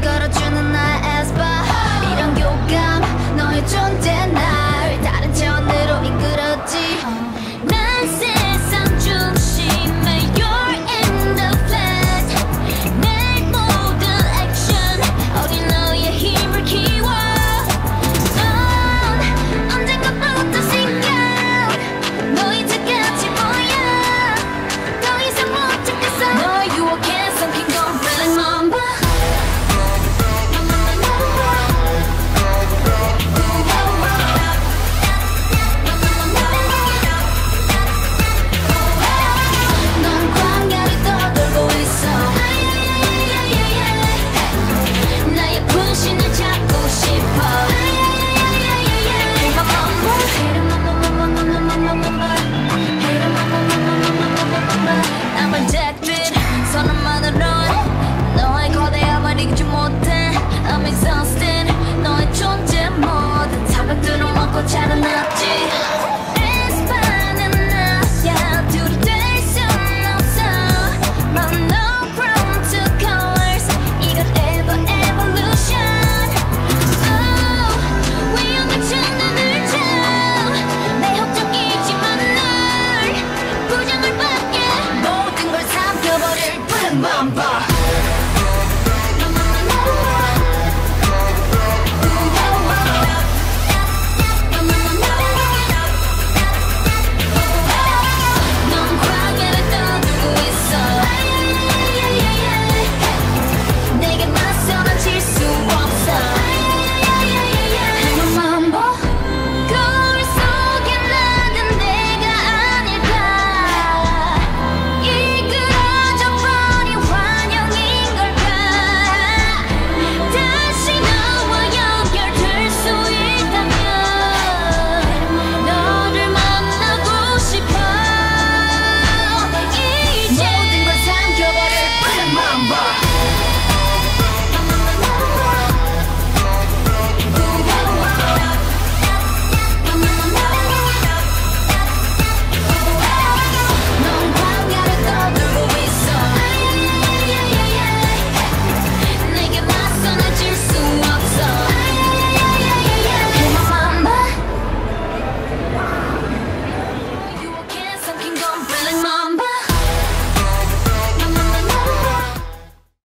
got a adrenaline.